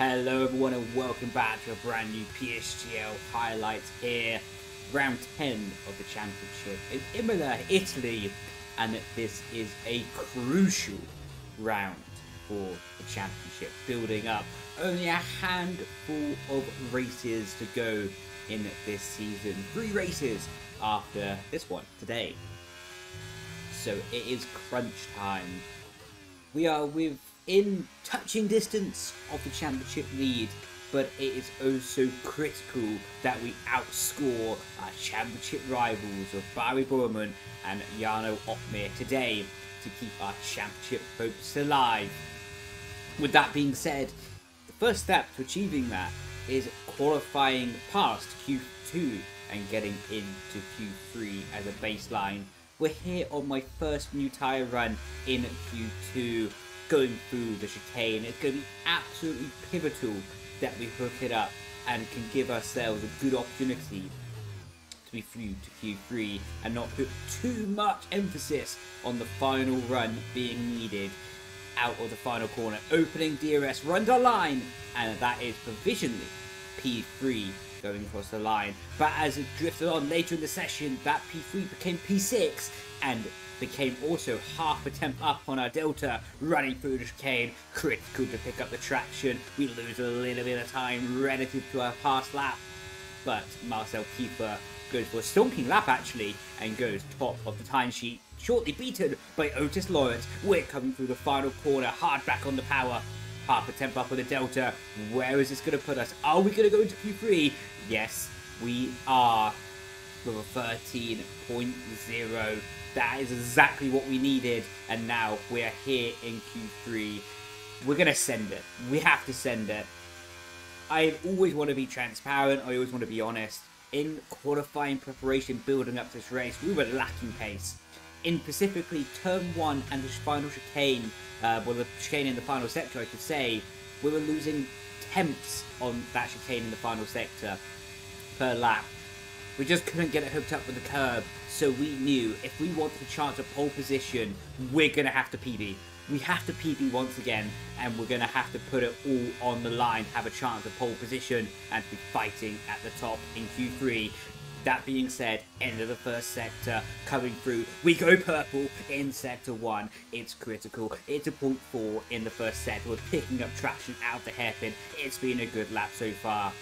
Hello everyone and welcome back to a brand new PSGL highlights here. Round 10 of the championship in Imola, Italy. And this is a crucial round for the championship. Building up only a handful of races to go in this season. Three races after this one today. So it is crunch time. We are within touching distance of the championship lead, but it is oh also critical that we outscore our championship rivals of Bari Broumand and Jarno Opmeer today to keep our championship hopes alive. With that being said, the first step to achieving that is qualifying past Q2 and getting into Q3 as a baseline. We're here on my first new tyre run in Q2, going through the chicane. It's going to be absolutely pivotal that we hook it up and can give ourselves a good opportunity to be through to Q3 and not put too much emphasis on the final run being needed out of the final corner. Opening DRS runs our line, and that is provisionally P3 going across the line. But as it drifted on later in the session, that P3 became P6 and became also half a temp up on our delta, running through the chicane, critical to pick up the traction. We lose a little bit of time relative to our past lap, but Marcel Kiefer goes for a stonking lap actually and goes top of the timesheet, shortly beaten by Otis Lawrence. We're coming through the final corner, hard back on the power. Half a temp up with the Delta. Where is this going to put us? Are we going to go into Q3? Yes, we are with a 13.0. That is exactly what we needed. And now we're here in Q3. We're going to send it. We have to send it. I always want to be transparent. I always want to be honest. In qualifying preparation, building up this race, we were lacking pace. In specifically turn one and the final chicane, uh, well, the chicane in the final sector, I could say, we were losing tenths on that chicane in the final sector per lap. We just couldn't get it hooked up with the curb, so we knew if we wanted to charge a pole position, we're going to have to PB. We have to PB once again, and we're going to have to put it all on the line, have a chance of pole position, and be fighting at the top in Q3. That being said, end of the first sector, coming through. We go purple in sector one. It's critical. It's a point four in the first sector. We're picking up traction out of the hairpin. It's been a good lap so far.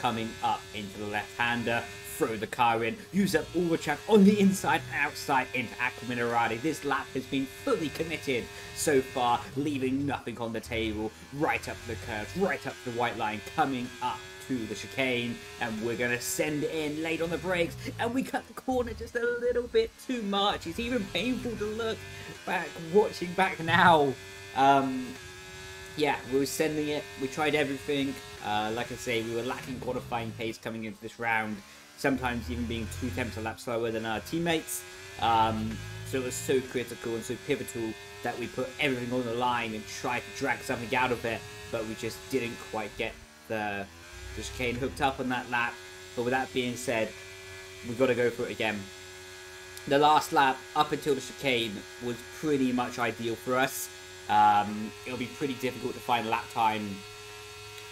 Coming up into the left-hander, throw the car in, use up all the track on the inside and outside into Acque Minerali. This lap has been fully committed so far, leaving nothing on the table. Right up the curves, right up the white line, coming up to the chicane and we're going to send it in late on the brakes and we cut the corner just a little bit too much. It's even painful to look back, watching back now. Um, yeah, we were sending it. We tried everything. Uh, like I say, we were lacking qualifying pace coming into this round. Sometimes even being two tenths a lap slower than our teammates. Um, so it was so critical and so pivotal that we put everything on the line and tried to drag something out of it, but we just didn't quite get the, the chicane hooked up on that lap. But with that being said, we've got to go for it again. The last lap, up until the chicane, was pretty much ideal for us. Um, it'll be pretty difficult to find lap time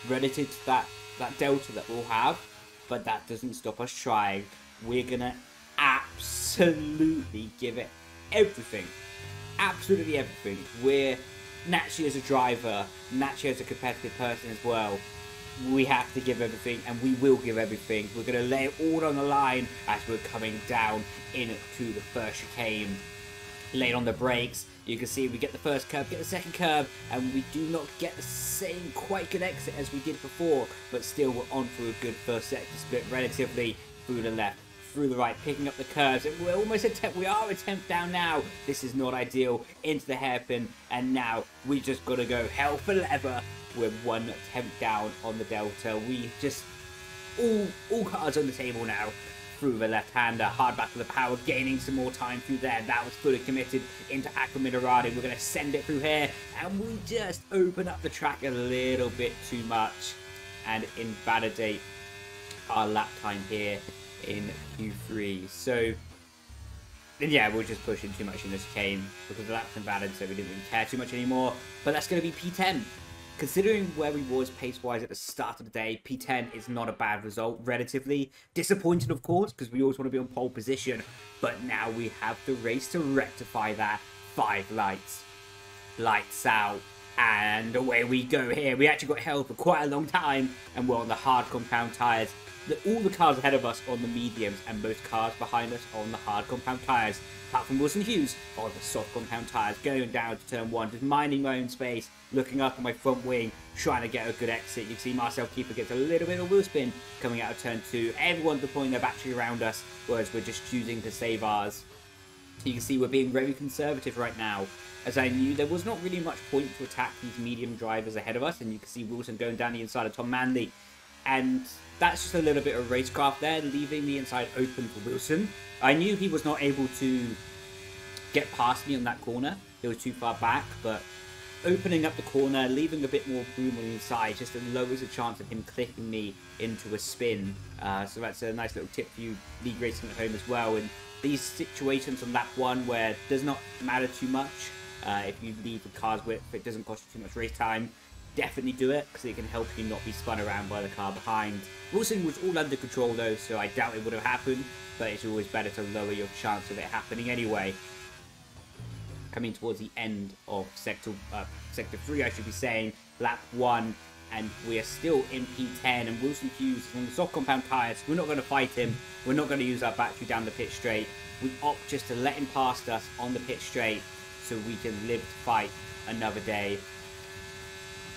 relative to that, that delta that we'll have, but that doesn't stop us trying. We're gonna absolutely give it everything. Absolutely everything. We're naturally as a driver, naturally as a competitive person as well. We have to give everything, and we will give everything. We're going to lay it all on the line as we're coming down into the first chicane. Late on the brakes, you can see we get the first curve, get the second curve, and we do not get the same quite good exit as we did before, but still we're on for a good first set sector split relatively through the left, through the right, picking up the curves. And we're almost a temp, we are a temp down now. This is not ideal, into the hairpin, and now we just got to go hell for leather. We're one temp down on the delta. We just, all, all cards on the table now through the left-hander, hard back to the power, gaining some more time through there. That was fully committed into Acque Minerali. We're going to send it through here, and we just open up the track a little bit too much and invalidate our lap time here in Q3. So, yeah, we're just pushing too much in this game because the lap's invalid, so we didn't really care too much anymore. But that's going to be P10. Considering where we was pace-wise at the start of the day, P10 is not a bad result, relatively. Disappointed, of course, because we always want to be on pole position, but now we have the race to rectify that. Five lights. Lights out. And away we go here. We actually got held for quite a long time, and we're on the hard compound tyres. All the cars ahead of us on the mediums, and most cars behind us on the hard compound tyres. Apart from Wilson Hughes on the soft compound tyres, going down to turn one, just minding my own space, looking up at my front wing, trying to get a good exit. You can see Marcel Kiefer gets a little bit of wheel spin coming out of turn two. Everyone deploying their battery around us, whereas we're just choosing to save ours. You can see we're being very conservative right now, as I knew there was not really much point to attack these medium drivers ahead of us, and you can see Wilson going down the inside of Tom Manley, and that's just a little bit of racecraft there, leaving the inside open for Wilson. I knew he was not able to get past me on that corner, it was too far back, but opening up the corner, leaving a bit more room on the inside, just lowers the chance of him clicking me into a spin. Uh, so that's a nice little tip for you league racing at home as well. And these situations on lap one where it does not matter too much, uh, if you leave the car's width, it doesn't cost you too much race time, definitely do it because it can help you not be spun around by the car behind. Wilson was all under control though, so I doubt it would have happened, but it's always better to lower your chance of it happening anyway. Coming towards the end of sector uh, sector three, I should be saying, lap one, and we are still in P10 and Wilson Hughes on the soft compound tyres. We're not going to fight him. We're not going to use our battery down the pit straight. We opt just to let him past us on the pit straight so we can live to fight another day.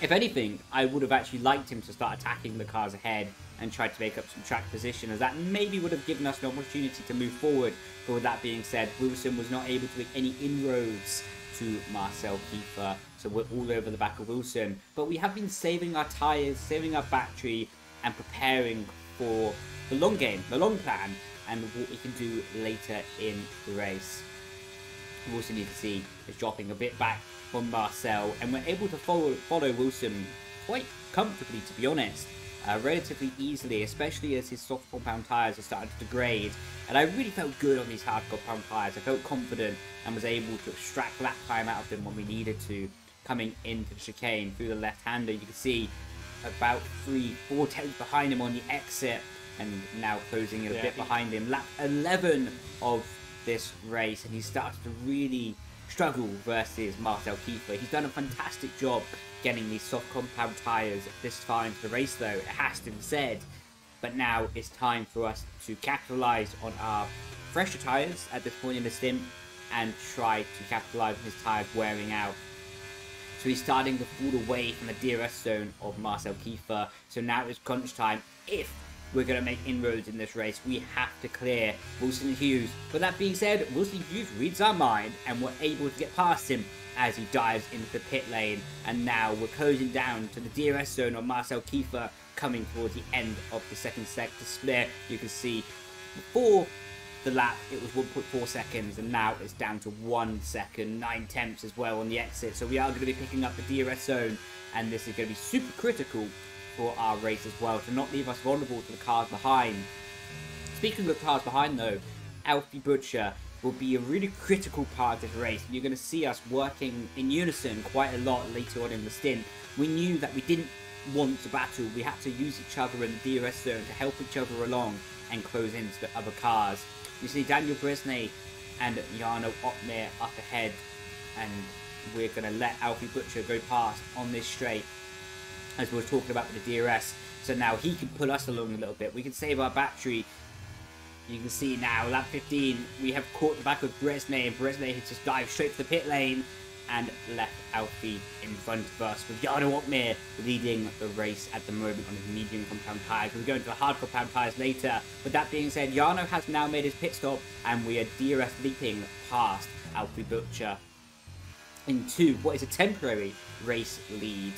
If anything, I would have actually liked him to start attacking the cars ahead and try to make up some track position as that maybe would have given us an opportunity to move forward. But with that being said, Wilson was not able to make any inroads to Marcel Kiefer. So we're all over the back of Wilson. But we have been saving our tyres, saving our battery, and preparing for the long game, the long plan, and what we can do later in the race. Wilson, you can see, is dropping a bit back from Marcel, and we're able to follow, follow Wilson quite comfortably, to be honest uh, relatively easily, especially as his soft compound tyres are starting to degrade. And I really felt good on these hard compound tyres. I felt confident and was able to extract lap time out of them when we needed to. Coming into the chicane through the left-hander, you can see about three, four tenths behind him on the exit, and now closing it a yeah, bit behind him. Lap 11 of this race, and he starts to really struggle versus Marcel Kiefer. He's done a fantastic job getting these soft compound tyres this far into the race though, it has to be said. But now it's time for us to capitalise on our fresher tyres at this point in the stint and try to capitalise on his tyres wearing out. So he's starting to fall away from the DRS zone of Marcel Kiefer. So now it's crunch time. If we're going to make inroads in this race. We have to clear Wilson Hughes. But that being said, Wilson Hughes reads our mind and we're able to get past him as he dives into the pit lane. And now we're closing down to the DRS zone of Marcel Kiefer coming towards the end of the second sector split. You can see before the lap it was 1.4 seconds and now it's down to 1 second, 9 tenths as well on the exit. So we are going to be picking up the DRS zone and this is going to be super critical for our race as well to not leave us vulnerable to the cars behind. Speaking of cars behind though, Alfie Butcher will be a really critical part of this race. You're going to see us working in unison quite a lot later on in the stint. We knew that we didn't want to battle. We had to use each other in the DRS zone to help each other along and close into the other cars. You see Daniel Bereznay and Jarno Opmeer up ahead and we're going to let Alfie Butcher go past on this straight as we were talking about with the DRS. So now he can pull us along a little bit. We can save our battery. You can see now, lap 15, we have caught the back of Bereznay, and Bereznay has just dived straight to the pit lane and left Alfie in front of us, with Jarno Opmeer leading the race at the moment on his medium compound tyres. We'll go into the hard compound tyres later, but that being said, Jarno has now made his pit stop, and we are DRS leaping past Alfie Butcher into what is a temporary race lead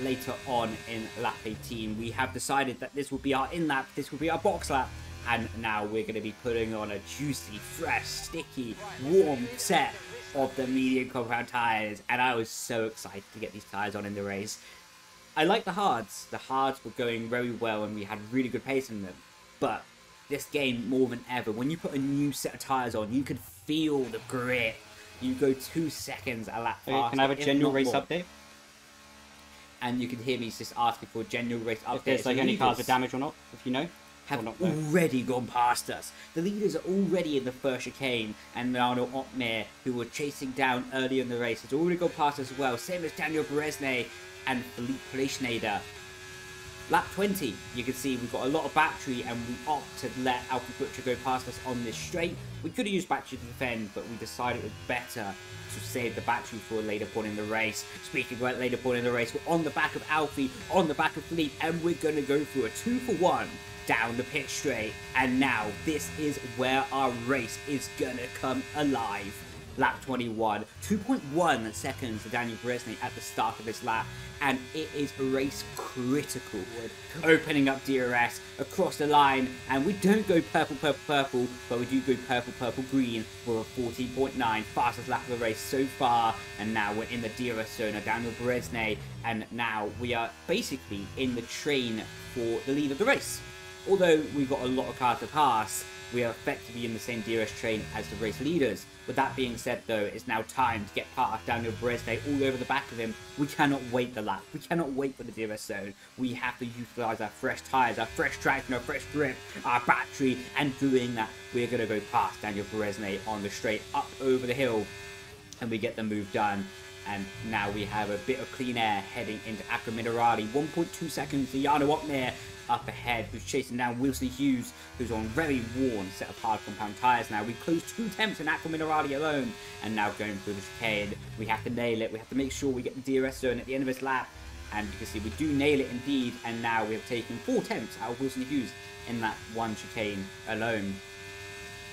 later on in lap 18. We have decided that this will be our in lap, this will be our box lap, and now we're going to be putting on a juicy, fresh, sticky, warm set of the medium compound tyres, and I was so excited to get these tyres on in the race. I like the hards. The hards were going very well and we had really good pace in them. But this game, more than ever, when you put a new set of tyres on, you can feel the grit. You go two seconds a lap faster. Can I have a general race more. update? And you can hear me just asking for a general race update. If there's like The any cars with damage or not, if you know. Have not already gone past us. The leaders are already in the first chicane, and Jarno Opmeer, who were chasing down earlier in the race, has already gone past us as well. Same as Daniel Bereznay and Philippe Polischneider. Lap 20, you can see we've got a lot of battery and we opt to let Alfie Butcher go past us on this straight. We could have used battery to defend, but we decided it was better to save the battery for a later point in the race. Speaking about later point in the race, we're on the back of Alfie, on the back of Philippe, and we're going to go for a two for one down the pit straight. And now this is where our race is going to come alive. Lap 21, 2.1 seconds to Daniel Bereznay at the start of this lap, and it is a race critical. Opening up DRS across the line, and we don't go purple, purple, purple, but we do go purple, purple, green for a 14.9, fastest lap of the race so far. And now we're in the DRS zone of Daniel Bereznay, and now we are basically in the train for the lead of the race. Although we've got a lot of cars to pass, we are effectively in the same DRS train as the race leaders. With that being said, though, it's now time to get past Daniel Bereznay all over the back of him. We cannot wait the lap. We cannot wait for the DRS zone. We have to utilize our fresh tyres, our fresh traction, our fresh grip, our battery, and doing that, we're going to go past Daniel Bereznay on the straight up over the hill, and we get the move done. And now we have a bit of clean air heading into Acque Minerali. 1.2 seconds to Jarno Opmeer up ahead, who's chasing down Wilson Hughes, who's on very worn set of hard compound tyres now. We've closed two temps in Acque Minerali alone, and now going through the chicane. We have to nail it. We have to make sure we get the DRS zone at the end of this lap. And you can see we do nail it indeed, and now we have taken four temps out of Wilson Hughes in that one chicane alone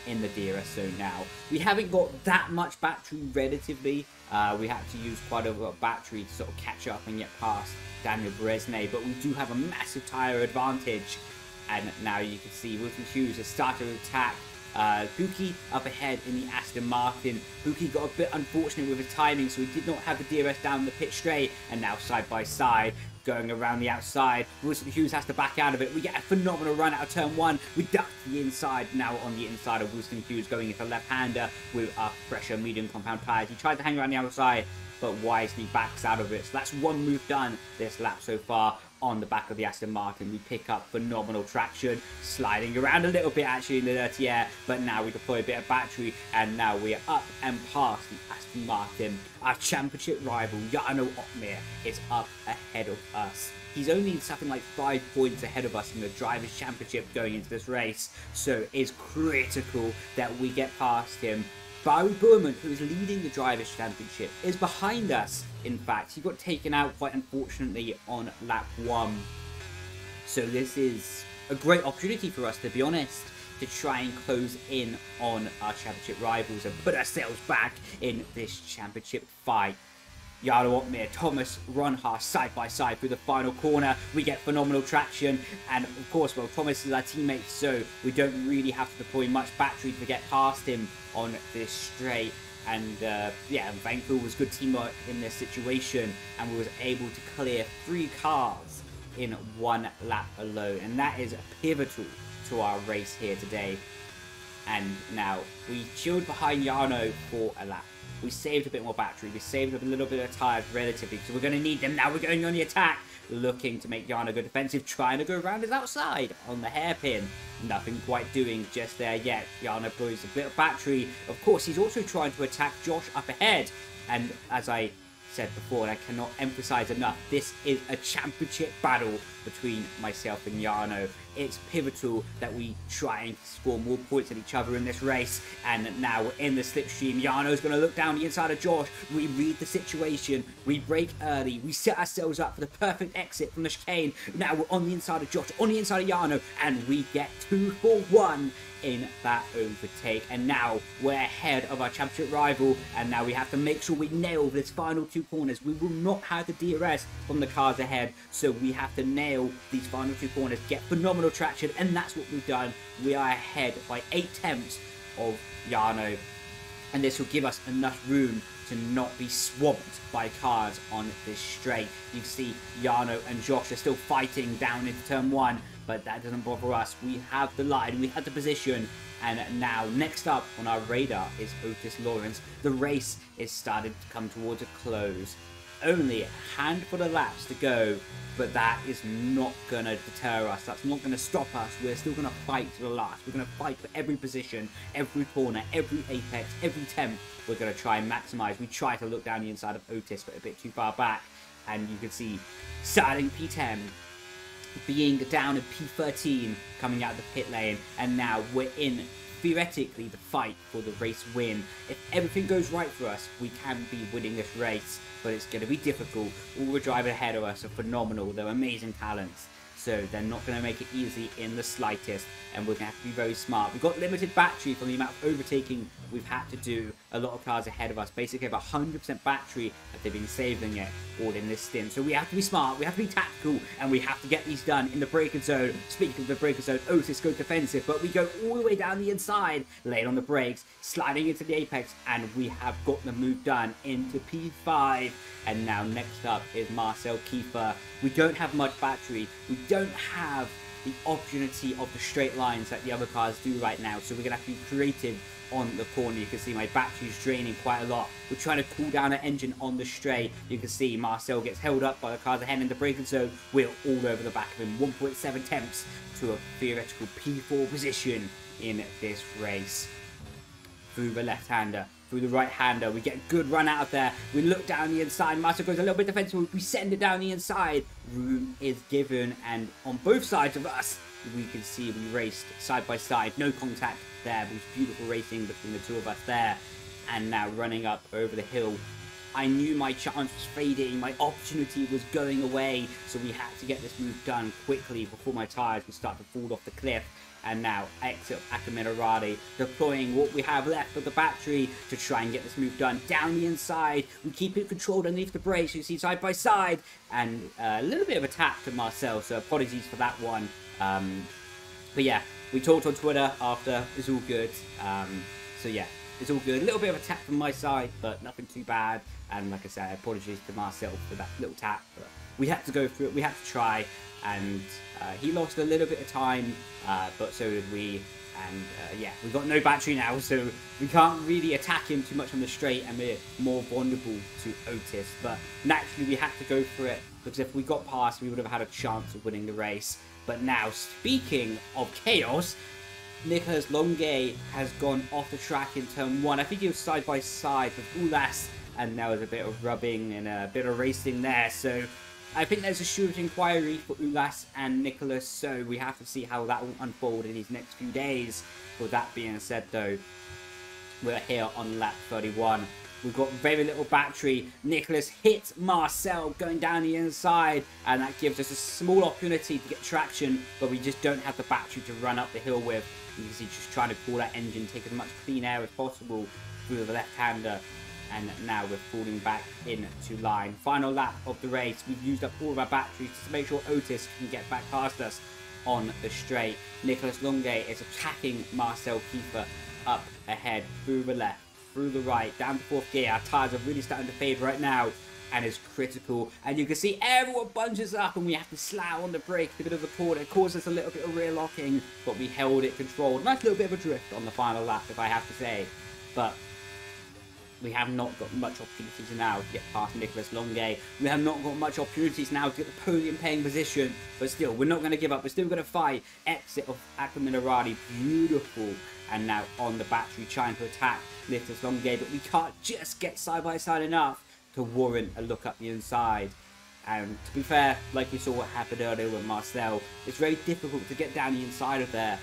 in the DRS zone now. We haven't got that much battery relatively. Uh, we had to use quite a lot of battery to sort of catch up and get past Daniel Bereznay, but we do have a massive tyre advantage. And now you can see Wilson Hughes has started to attack uh, Buki up ahead in the Aston Martin. Buki got a bit unfortunate with his timing, so he did not have the DRS down the pit straight, and now side by side, going around the outside. Wilson Hughes has to back out of it. We get a phenomenal run out of turn one. We duck the inside, now on the inside of Wilson Hughes, going into left-hander with our fresher medium compound tyres. He tried to hang around the outside, but wisely backs out of it. So that's one move done this lap so far on the back of the Aston Martin. We pick up phenomenal traction, sliding around a little bit actually in the dirty air, but now we deploy a bit of battery and now we are up and past the Aston Martin. Our championship rival, Jarno Opmeer, is up ahead of us. He's only something like five points ahead of us in the Drivers' Championship going into this race, so it's critical that we get past him Bari Broumand, who is leading the Drivers' Championship, is behind us. In fact, he got taken out quite unfortunately on lap one. So this is a great opportunity for us, to be honest, to try and close in on our championship rivals and put ourselves back in this championship fight. Jarno Opmeer, Thomas Ronhaar side by side through the final corner. We get phenomenal traction, and of course, well, Thomas is our teammate, so we don't really have to deploy much battery to get past him on this straight. And uh, yeah, Vancouver was good teamwork in this situation, and we was able to clear three cars in one lap alone, and that is pivotal to our race here today. And now we chilled behind Jarno for a lap. We saved a bit more battery. We saved a little bit of tyres relatively because we're going to need them. Now we're going on the attack. Looking to make Jarno go defensive. Trying to go around his outside on the hairpin. Nothing quite doing just there yet. Jarno blows a bit of battery. Of course, he's also trying to attack Josh up ahead. And as I said before, and I cannot emphasize enough, this is a championship battle between myself and Jarno. It's pivotal that we try and score more points than each other in this race. And now we're in the slipstream. Jarno's going to look down the inside of Josh. We read the situation. We break early. We set ourselves up for the perfect exit from the chicane. Now we're on the inside of Josh, on the inside of Jarno, and we get two for one in that overtake. And now we're ahead of our championship rival. And now we have to make sure we nail this final two corners. We will not have the DRS from the cars ahead. So we have to nail these final two corners, get phenomenal traction. And that's what we've done. We are ahead by eight tenths of Jarno. And this will give us enough room to not be swamped by cars on this straight. You see Jarno and Josh are still fighting down into turn one, but that doesn't bother us. We have the line, we have the position, and now next up on our radar is Otis Lawrence. The race is starting to come towards a close. only a handful of laps to go, but that is not going to deter us. That's not going to stop us. We're still going to fight to the last. We're going to fight for every position, every corner, every apex, every temp. We're going to try and maximize. We try to look down the inside of Otis, but a bit too far back. And you can see starting P10, being down at P13, coming out of the pit lane, and now we're in theoretically the fight for the race win. If everything goes right for us, we can be winning this race, but it's going to be difficult. All the drivers ahead of us are phenomenal. They're amazing talents so they're not going to make it easy in the slightest and we're going to have to be very smart. We've got limited battery from the amount of overtaking we've had to do a lot of cars ahead of us. Basically have 100% battery that they've been saving it all in this stint. So we have to be smart, we have to be tactical and we have to get these done in the braking zone. Speaking of the braking zone, Otis goes defensive but we go all the way down the inside, late on the brakes, sliding into the apex and we have got the move done into P5 and now next up is Marcel Kiefer. We don't have much battery. We don't have the opportunity of the straight lines that the other cars do right now. So we're going to have to be creative on the corner. You can see my battery is draining quite a lot. We're trying to cool down our engine on the straight. You can see Marcel gets held up by the cars ahead in the braking zone. We're all over the back of him. 1.7 temps to a theoretical P4 position in this race. Through the left-hander through the right-hander. We get a good run out of there. We look down the inside. Marcel goes a little bit defensive. We send it down the inside. Room is given. And on both sides of us, we can see we raced side by side. No contact there. It was beautiful racing between the two of us there. And now running up over the hill. I knew my chance was fading, my opportunity was going away, so we had to get this move done quickly before my tyres would start to fall off the cliff and now exit Acque Minerali, deploying what we have left of the battery to try and get this move done down the inside. We keep it controlled underneath the brakes, you see side by side, and a little bit of a tap to Marcel, so apologies for that one. Um, but yeah, we talked on Twitter after, it's all good. Um, so yeah, it's all good. A little bit of a tap from my side, but nothing too bad. And like I said, apologies to Marcel for that little tap, but we had to go through it, we had to try, and uh, he lost a little bit of time, uh, but so did we. And uh, yeah, we've got no battery now, so we can't really attack him too much on the straight, and we're more vulnerable to Otis. But naturally, we had to go for it because if we got past, we would have had a chance of winning the race. But now, speaking of chaos, Nicolas Longuet has gone off the track in turn one. I think he was side by side with Ulas, and there was a bit of rubbing and a bit of racing there. So I think there's a short inquiry for Ulas and Nicolas, so we have to see how that will unfold in these next few days. With that being said, though, we're here on lap 31. We've got very little battery. Nicolas hits Marcel going down the inside, and that gives us a small opportunity to get traction, but we just don't have the battery to run up the hill with. You can see just trying to pull that engine, take as much clean air as possible through the left-hander and now we're falling back into line. Final lap of the race. We've used up all of our batteries to make sure Otis can get back past us on the straight. Nicolas Longuet is attacking Marcel Kiefer up ahead, through the left, through the right, down to fourth gear. Our tyres are really starting to fade right now and is critical. And you can see everyone bunches up and we have to slow on the brake a bit of the corner. It causes a little bit of rear locking, but we held it controlled. Nice little bit of a drift on the final lap, if I have to say. But we have not got much opportunities now to get past Nicolas Longuet. We have not got much opportunities now to get the podium paying position. But still, we're not going to give up. We're still going to fight. Exit of Acque Minerali. Beautiful. And now on the battery trying to attack Nicolas Longuet. But we can't just get side by side enough to warrant a look up the inside. And to be fair, like you saw what happened earlier with Marcel, it's very difficult to get down the inside of there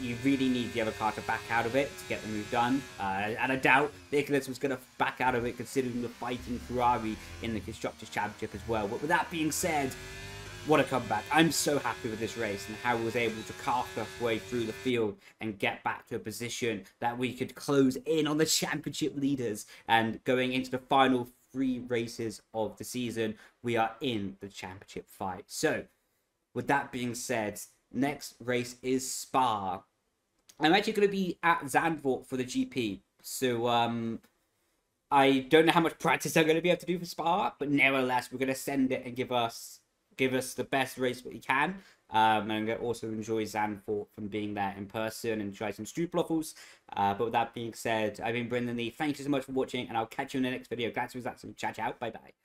you really need the other car to back out of it to get the move done. Uh, and I doubt Nicolas was going to back out of it considering the fighting Ferrari in the Constructors' Championship as well. But with that being said, what a comeback. I'm so happy with this race and how we was able to carve our way through the field and get back to a position that we could close in on the championship leaders. And going into the final three races of the season, we are in the championship fight. So, with that being said, next race is Spa. I'm actually going to be at Zandvoort for the GP. So um, I don't know how much practice I'm going to be able to do for Spa, but nevertheless, we're going to send it and give us give us the best race that we can. Um, and also enjoy Zandvoort from being there in person and try some stroopwafels. Uh, but with that being said, I've been Brendon Leigh. Thank you so much for watching, and I'll catch you in the next video. Glad to was that. Ciao, ciao. Bye bye.